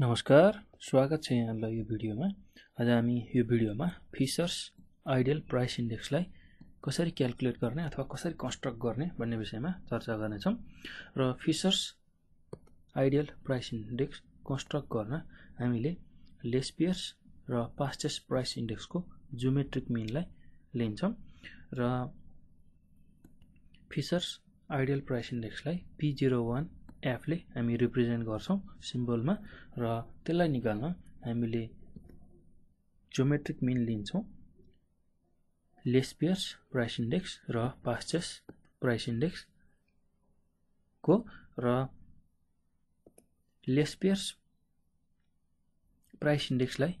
नमस्कार स्वागत छ यहाँलाई यो भिडियोमा। आज हामी यो भिडियोमा फिसर्स आइडियल प्राइस इन्डेक्सलाई कसरी क्यालकुलेट गर्ने अथवा कसरी कन्स्ट्रक्ट गर्ने भन्ने विषयमा चर्चा गर्नेछौँ र Fisher's ideal price index construct गर्न हामीले लेसपियर्स र पास्टेस प्राइस इन्डेक्सको जोमेट्रिक मिनलाई लिन्छौँ र फिसर्स आइडियल प्राइस इन्डेक्सलाई पी जिरो वान एफले हामी रिप्रेजेन्ट गर्छौँ सिम्बलमा र त्यसलाई निकाल्न हामीले जोमेट्रिक मिन लिन्छौँ। लेसपियर्स प्राइस इन्डेक्स र पास्चेस प्राइस इन्डेक्सको र लेसपियर्स प्राइस इन्डेक्सलाई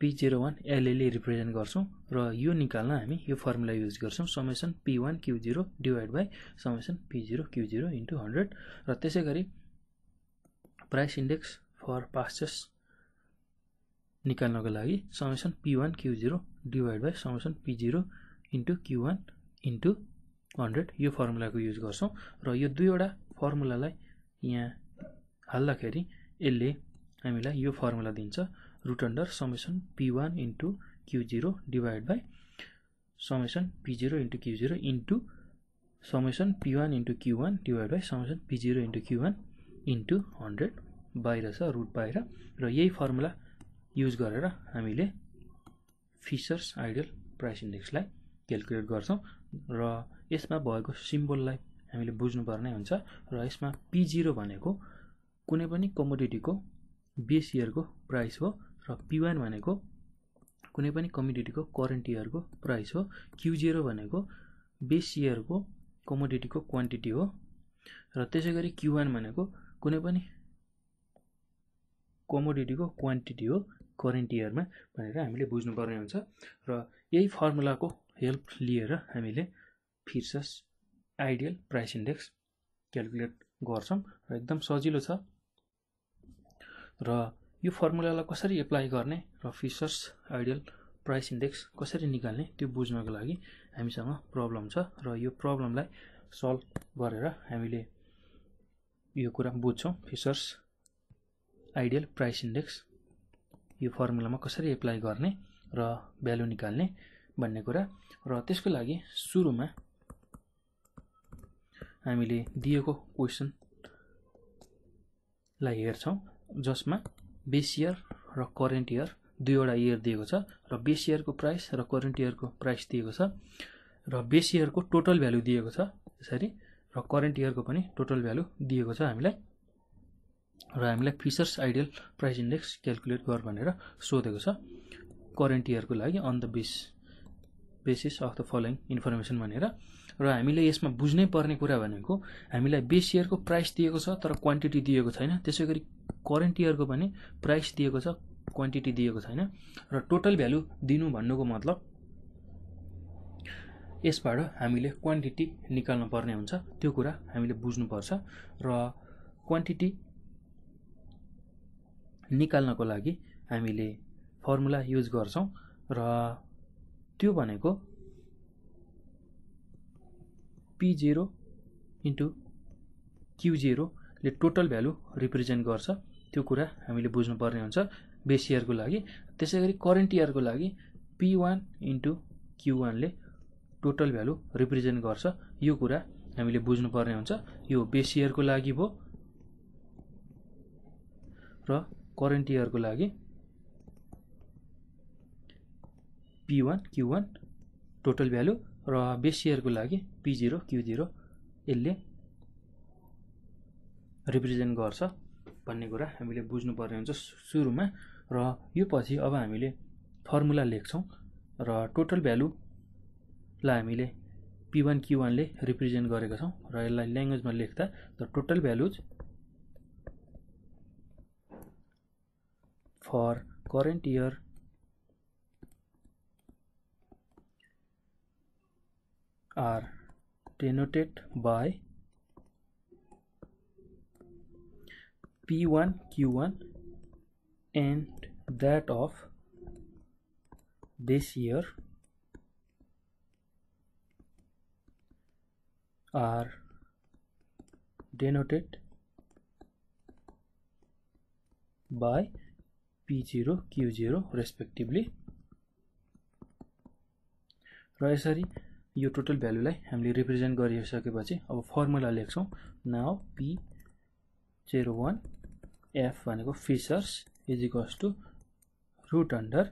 पी जिरो वान एलएले रिप्रेजेन्ट गर्छौँ। र यो निकाल्न हामी यो फर्मुला युज गर्छौँ। Summation P one Q zero divide by summation P zero Q zero into hundred र त्यसै गरी प्राइस इन्डेक्स फर पास्चेस निकाल्नको लागि summation P one Q zero divide by summation P zero into Q one into hundred यो फर्मुलाको use गर्छौँ। र यो दुईवटा फर्मुलालाई यहाँ हाल्दाखेरि यसले हामीलाई यो फर्मुला दिन्छ। Root under summation P one into Q zero divide by summation P zero into Q zero into summation P one into Q one divide by summation P zero into Q one into hundred बाहिर छ root बाहिर र यही formula use गरेर हामीले फिसर्स ideal price इन्डेक्सलाई calculate गर्छौँ। र यसमा भएको सिम्बललाई हामीले बुझ्नुपर्ने हुन्छ। र यसमा पी जिरो भनेको कुनै पनि कमोडिटीको बेस इयरको प्राइस हो। र पी वान भनेको कुनै पनि कमोडिटीको करेन्ट इयरको प्राइस हो क्यु जिरो भनेको बेस इयरको कमोडिटीको क्वान्टिटी हो र त्यसै गरी क्यु वान भनेको कुनै पनि कमोडिटीको क्वान्टिटी हो करेन्ट इयरमा भनेर हामीले बुझ्नुपर्ने हुन्छ। र यही फर्मुलाको हेल्प लिएर हामीले Fisher's ideal price index calculate गर्छौँ र एकदम सजिलो छ। र यो फर्मुलालाई कसरी एप्लाई गर्ने र फिसर्स आइडियल प्राइस इन्डेक्स कसरी निकाल्ने त्यो बुझ्नको लागि हामीसँग प्रब्लम छ र यो प्रब्लमलाई सल्भ गरेर हामीले यो कुरा बुझ्छौँ। फिसर्स आइडियल प्राइस इन्डेक्स यो फर्मुलामा कसरी एप्लाई गर्ने र भ्यालु निकाल्ने भन्ने कुरा। र त्यसको लागि सुरुमा हामीले दिएको क्वेसनलाई हेर्छौँ जसमा बेस इयर र करेन्ट इयर दुईवटा इयर दिएको छ र बेस इयरको प्राइस र करेन्ट इयरको प्राइस दिएको छ र बेस इयरको टोटल भ्यालु दिएको छ यसरी र करेन्ट इयरको पनि टोटल भ्यालु दिएको छ हामीलाई। र हामीलाई फिसर्स आइडियल प्राइस इन्डेक्स क्यालकुलेट गर भनेर सोधेको छ करेन्ट इयरको लागि on the base. Basis of the following information भनेर र हामीले यसमा बुझ्नै पर्ने कुरा भनेको हामीलाई बेस इयरको प्राइस दिएको छ तर क्वान्टिटी दिएको छैन। त्यसै गरी करेन्ट इयरको पनि प्राइस दिएको छ क्वान्टिटी दिएको छैन। र टोटल भ्यालु दिनु भन्नुको मतलब यसबाट हामीले क्वान्टिटी निकाल्नु पर्ने हुन्छ। त्यो कुरा हामीले बुझ्नुपर्छ। र क्वान्टिटी निकाल्नको लागि हामीले फर्मुला युज गर्छौँ। र त्यो भनेको पी जिरो इन्टु क्यु जिरोले टोटल भ्यालु रिप्रेजेन्ट गर्छ। त्यो कुरा हामीले बुझ्नुपर्ने हुन्छ बेस इयरको लागि। त्यसै गरी करेन्ट इयरको लागि पी वान इन्टु क्यु वानले टोटल भ्यालु रिप्रेजेन्ट गर्छ। यो कुरा हामीले बुझ्नुपर्ने हुन्छ। यो बेस इयरको लागि भयो र करेन्ट इयरको लागि P one Q one total value र बेस इयरको लागि पी जिरो क्यु जिरो यसले रिप्रेजेन्ट गर्छ भन्ने कुरा हामीले बुझ्नुपर्ने हुन्छ सुरुमा। र यो पछि अब हामीले फर्मुला लेख्छौँ र टोटल भ्यालुलाई हामीले पी वान क्यु वानले रिप्रेजेन्ट गरेका छौँ र यसलाई ल्याङ्ग्वेजमा लेख्दा the total values for current year are denoted by P1 Q1 and that of this year are denoted by P zero Q zero respectively र यसरी यो टोटल भ्यालुलाई हामीले रिप्रेजेन्ट गरिसकेपछि अब फर्मुला लेख्छौँ। Now P zero one F भनेको Fisher's is equals to root under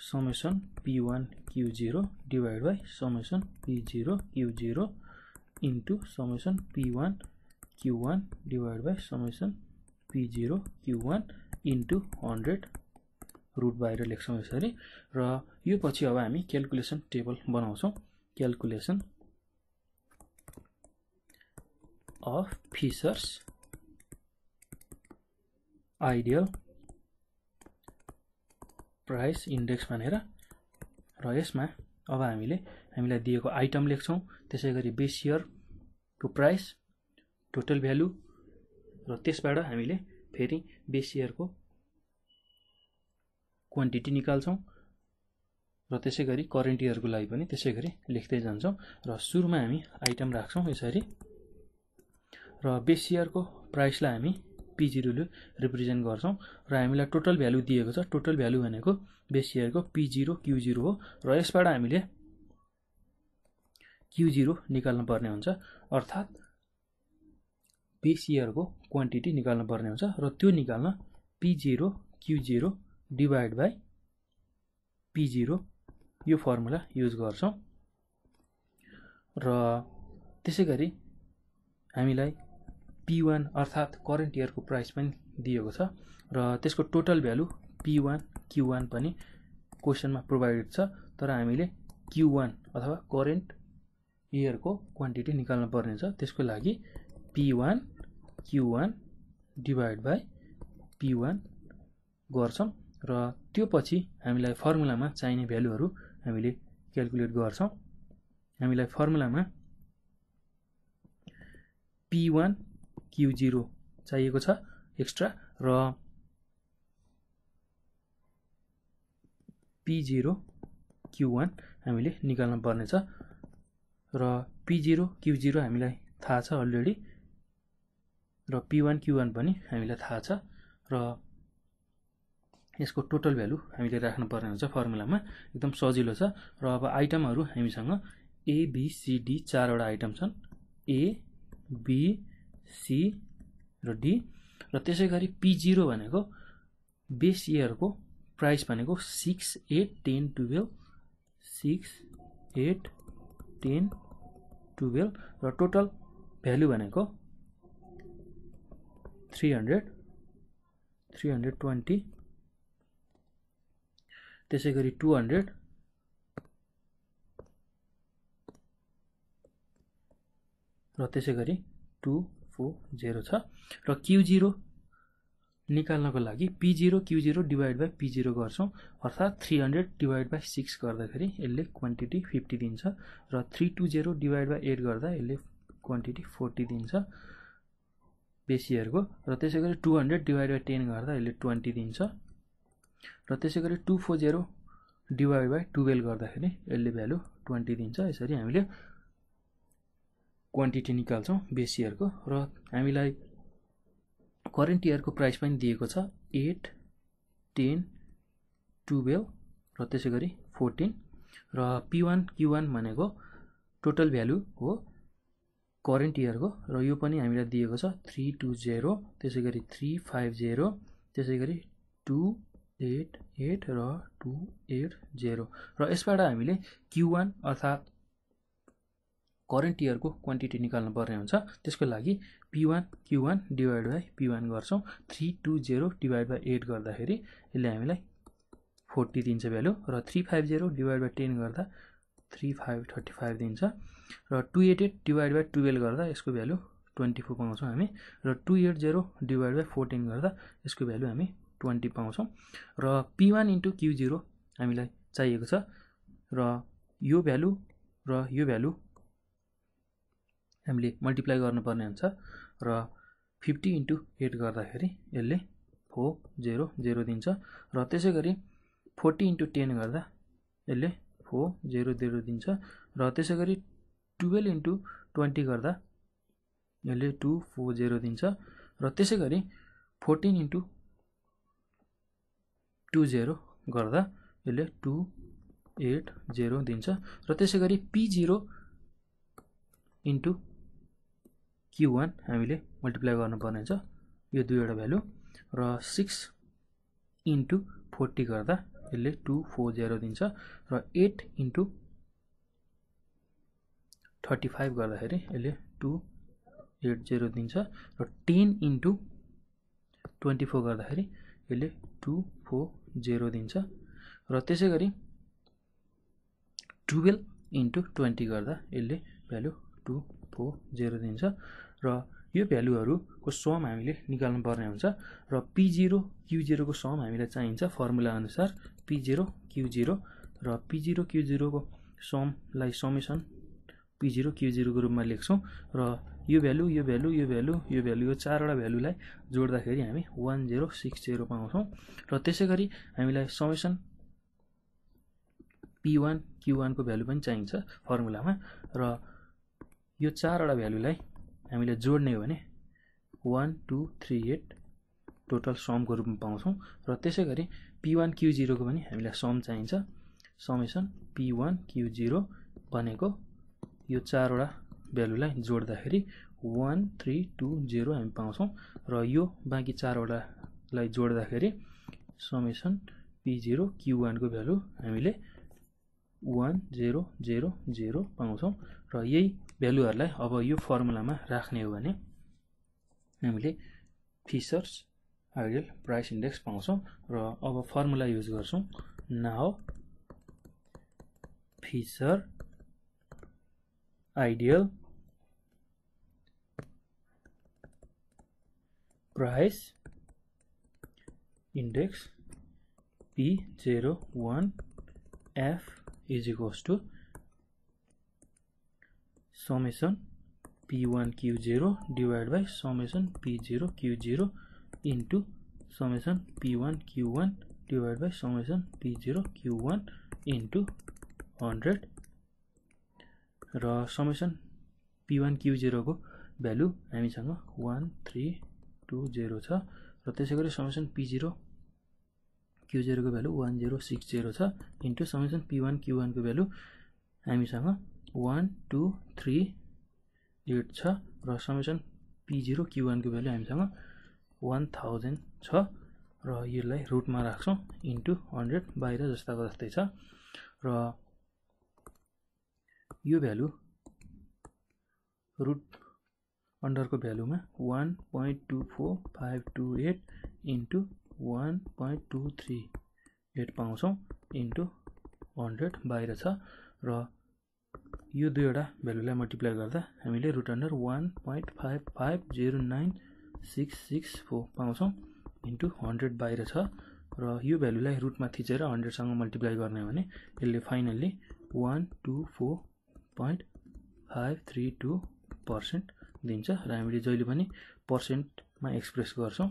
summation P one Q zero divide by summation P zero Q zero into summation P one Q one divide by summation P zero Q one into hundred root बाहिर लेख्छौँ यसरी। र यो पछि अब हामी calculation table बनाउँछौँ। Calculation of Fisher's ideal price index भनेर र यसमा अब हामीले हामीलाई दिएको आइटम लेख्छौँ। त्यसै गरी बेस इयरको प्राइस टोटल भ्यालु र त्यसबाट हामीले फेरि बेस इयरको क्वान्टिटी निकाल्छौँ। र त्यसै गरी करेन्ट इयरको लागि पनि त्यसै गरी लेख्दै जान्छौँ र सुरुमा हामी आइटम राख्छौँ यसरी। र बेस इयरको प्राइसलाई हामी पी जिरोले रिप्रेजेन्ट गर्छौँ र हामीलाई टोटल भ्यालु दिएको छ। टोटल भ्यालु भनेको बेस इयरको पी जिरो क्यु जिरो हो र यसबाट हामीले क्यु जिरो निकाल्नु पर्ने हुन्छ। अर्थात् बेस इयरको क्वान्टिटी निकाल्नु पर्ने हुन्छ र त्यो निकाल्न P zero Q zero divide by P zero यो फर्मुला युज गर्छौँ। र त्यसै गरी हामीलाई पी वान अर्थात् करेन्ट इयरको प्राइस पनि दिएको छ र त्यसको total value P one Q one पनि क्वेसनमा प्रोभाइडेड छ। तर हामीले क्यु वान अथवा करेन्ट इयरको क्वान्टिटी निकाल्नु पर्ने छ। त्यसको लागि P one Q one divide by P one गर्छौँ। र त्यो पछि हामीलाई फर्मुलामा चाहिने भ्यालुहरू हामीले क्यालकुलेट गर्छौँ। हामीलाई फर्मुलामा पी वान क्यु जिरो चाहिएको छ एक्स्ट्रा र पी जिरो क्यु वान हामीले निकाल्नु पर्नेछ र पी जिरो क्यु जिरो हामीलाई थाहा छ अलरेडी र पी वान क्यु वान पनि हामीलाई थाहा छ र यसको टोटल भ्यालु हामीले राख्नुपर्ने हुन्छ फर्मुलामा एकदम सजिलो छ। र अब आइटमहरू हामीसँग एबिसिडी चारवटा आइटम छन्। ए बी सी र डी र त्यसै गरी पी जिरो भनेको बेस इयरको प्राइस भनेको six eight ten twelve six eight ten twelve र टोटल भ्यालु भनेको three hundred three hundred twenty त्यसै गरी टु हन्ड्रेड। र त्यसै गरी टु फोर जेरो छ। र क्यु जिरो निकाल्नको लागि P zero Q zero divide by P zero गर्छौँ। अर्थात् three hundred divide by six गर्दाखेरि यसले क्वान्टिटी फिफ्टी दिन्छ। र three two zero divide by eight गर्दा यसले क्वान्टिटी फोर्टी दिन्छ। बेसियरको र त्यसै गरी two hundred divide by ten गर्दा यसले ट्वेन्टी दिन्छ। र त्यसै गरी two four zero divide by twelve गर्दाखेरि यसले भ्यालु ट्वेन्टी दिन्छ। यसरी हामीले क्वान्टिटी निकाल्छौँ बेस इयरको र हामीलाई करेन्ट इयरको प्राइस पनि दिएको छ। एट टेन टुवेल्भ र त्यसै गरी फोर्टिन र पी वान क्यु वान भनेको टोटल भ्यालु हो करेन्ट इयरको र यो पनि हामीलाई दिएको छ। थ्री टू जेरो त्यसै गरी थ्री फाइभ जेरो त्यसै गरी टू एट एट र टु एट जेरो। र यसबाट हामीले क्यु वान अर्थात् करेन्ट इयरको क्वान्टिटी निकाल्नु पर्ने हुन्छ। त्यसको लागि P one Q one divide by P one गर्छौँ। Three two zero divide by eight गर्दाखेरि यसले हामीलाई फोर्टी दिन्छ भ्यालु र three five zero divide by ten गर्दा थ्री फाइभ थर्टी फाइभ दिन्छ। र two eight eight divide by twelve गर्दा यसको भ्यालु ट्वेन्टी फोर पाउँछौँ हामी। र two eight zero divide by fourteen गर्दा यसको भ्यालु हामी ट्वेन्टी पाउँछौँ। र P one into Q zero हामीलाई चाहिएको छ। र यो भ्यालु र यो भ्यालु हामीले मल्टिप्लाई गर्नुपर्ने हुन्छ। र फिफ्टी इन्टु एट गर्दाखेरि यसले फोर जेरो जेरो दिन्छ। र त्यसै गरी फोर्टी इन्टु टेन गर्दा यसले फोर जेरो जेरो दिन्छ। र त्यसै गरी टुवेल्भ इन्टु ट्वेन्टी गर्दा यसले टु फोर जेरो दिन्छ। र त्यसै गरी फोर्टिन इन्टु टू जेरो गर्दा यसले टु एट जेरो दिन्छ। र त्यसै गरी P zero into Q one हामीले मल्टिप्लाई गर्नुपर्ने हुन्छ। यो दुईवटा भ्यालु। र सिक्स इन्टु फोर्टी गर्दा यसले टु फोर जेरो दिन्छ। र एट इन्टु थर्टी फाइभ गर्दाखेरि यसले टु एट जेरो दिन्छ। र टेन इन्टु ट्वेन्टी फोर गर्दाखेरि यसले टु फोर जेरो दिन्छ। र त्यसै गरी टुवेल्भ इन्टु ट्वेन्टी गर्दा यसले भ्यालु टु फोर जेरो दिन्छ। र यो भ्यालुहरूको सम हामीले निकाल्नु पर्ने हुन्छ। र पी जिरो क्यु जिरोको सम हामीलाई चाहिन्छ फर्मुला अनुसार पी जिरो क्यु जिरो र पी जिरो क्यु जिरोको समलाई समेसन पी जिरो क्यु जिरोको रूपमा लेख्छौँ। र यो भ्यालु यो भ्यालु यो भ्यालु यो भ्यालु यो चारवटा भ्यालुलाई जोड्दाखेरि हामी वान जेरो सिक्स जेरो पाउँछौँ र त्यसै गरी हामीलाई समेसन पी वान क्यु वानको भ्यालु पनि चाहिन्छ फर्मुलामा र यो चारवटा भ्यालुलाई हामीले जोड्ने हो भने one two three eight total समको रूपमा पाउँछौँ। र त्यसै गरी पी वान क्यु जिरोको पनि हामीलाई सम चाहिन्छ। Summation P one Q zero भनेको यो चारवटा भ्यालुलाई जोड्दाखेरि वान थ्री टू जेरो हामी पाउँछौँ। र यो बाँकी चारवटालाई जोड्दाखेरि समेसन पी जिरो क्यु वानको भ्यालु हामीले वान जेरो जेरो जेरो पाउँछौँ। र यही भ्यालुहरूलाई अब यो फर्मुलामा राख्ने हो भने हामीले फिसर्स आइडियल प्राइस इन्डेक्स पाउँछौँ। र अब फर्मुला युज गर्छौँ। Now Fisher ideal price index p01 f is equals to summation p1 q0 divided by summation p0 q0 into summation p1 q1 divided by summation p0 q1 into 100 र summation P one Q जिरोको value हामीसँग one three two zero छ र त्यसै गरी summation P zero Q जेरोको भ्यालु one zero six zero छ into summation P one Q वानको भ्यालु हामीसँग वान टू थ्री एट छ र समेसन पी जिरो क्यु वानको भ्यालु हामीसँग वान थाउजन्ड छ र यसलाई रुटमा राख्छौँ इन्टु हन्ड्रेड बाहिर जस्ताको जस्तै छ र यो भ्यालु रुट अन्डरको भ्यालुमा one point two four five two eight into one point two three eight पाउँछौँ इन्टु हन्ड्रेड बाहिर छ र यो दुईवटा भ्यालुलाई मल्टिप्लाई गर्दा हामीले root under one point five five zero nine six six four पाउँछौँ इन्टु हन्ड्रेड बाहिर छ र यो भ्यालुलाई रुटमा थिचेर हन्ड्रेडसँग मल्टिप्लाई गर्ने हो भने यसले finally one two four point five three two percent दिन्छ र हामीले जहिले पनि पर्सेन्टमा एक्सप्रेस गर्छौँ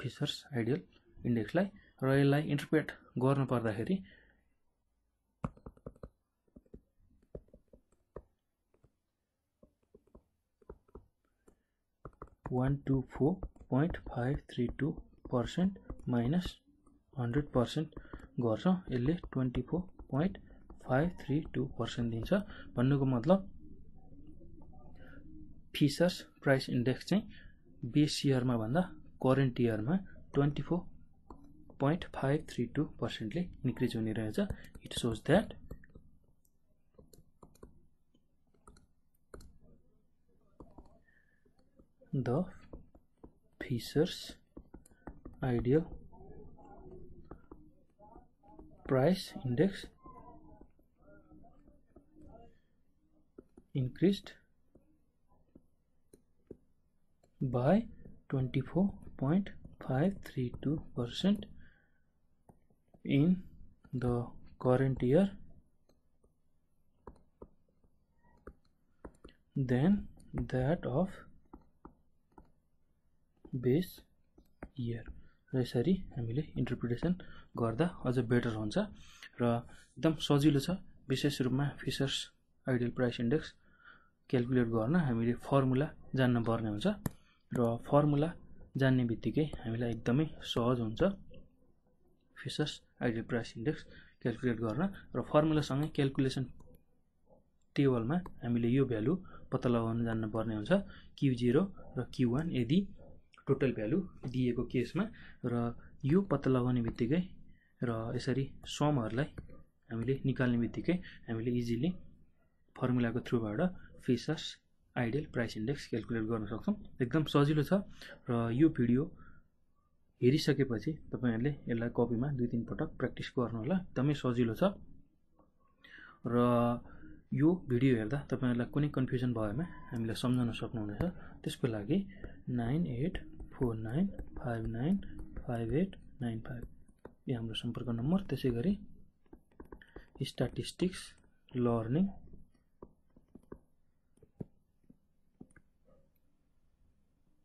फिसर्स आइडियल इन्डेक्सलाई र यसलाई इन्टरप्रेट गर्नु पर्दाखेरि one two four point five three two percent minus hundred percent गर्छौँ। यसले twenty four point five three two percent दिन्छ भन्नुको मतलब फिसर्स प्राइस इन्डेक्स चाहिँ बेस इयरमा भन्दा करेन्ट इयरमा twenty four point five three two पर्सेन्टले increase हुने रहेछ। It shows that the Fisher's ideal price index increased by 24.532 percent in the current year. Than that of base year. र यसरी हामीले interpretation गर्दा अझ बेटर हुन्छ र एकदम सजिलो छ। विशेष रूपमा फिसर्स आइडियल प्राइस इन्डेक्स क्यालकुलेट गर्न हामीले फर्मुला जान्न पर्ने हुन्छ र फर्मुला जान्ने बित्तिकै हामीलाई एकदमै सहज हुन्छ। Fisher's ideal price index calculate गर्न र फर्मुलासँगै क्यालकुलेसन टेबलमा हामीले यो भ्यालु पत्ता लगाउन जान्नुपर्ने हुन्छ। क्यु जिरो र क्यु वान यदि टोटल भ्यालु दिएको केसमा र यो पत्ता लगाउने बित्तिकै र यसरी समहरूलाई हामीले निकाल्ने बित्तिकै हामीले इजिली फर्मुलाको थ्रुबाट Fisher's ideal price index calculate गर्न सक्छौँ। एकदम सजिलो छ र यो भिडियो हेरिसकेपछि तपाईँहरूले यसलाई कपीमा दुई तिन पटक प्र्याक्टिस गर्नु होला एकदमै सजिलो छ। र यो भिडियो हेर्दा तपाईँहरूलाई कुनै कन्फ्युजन भएमा हामीलाई सम्झाउन सक्नुहुनेछ। त्यसको लागि nine eight four nine five nine five eight nine five यो हाम्रो सम्पर्क नम्बर। त्यसै गरी स्ट्याटिस्टिक्स लर्निङ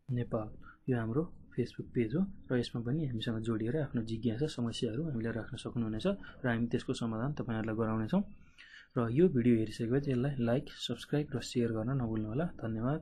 नेपाल। यो हाम्रो फेसबुक पेज हो र यसमा पनि हामीसँग जोडिएर आफ्नो जिज्ञासा समस्याहरू हामीले राख्न सक्नुहुनेछ र हामी त्यसको समाधान तपाईँहरूलाई गराउनेछौँ। र यो भिडियो हेरिसकेपछि यसलाई लाइक सब्सक्राइब र सेयर गर्न नभुल्नुहोला। धन्यवाद।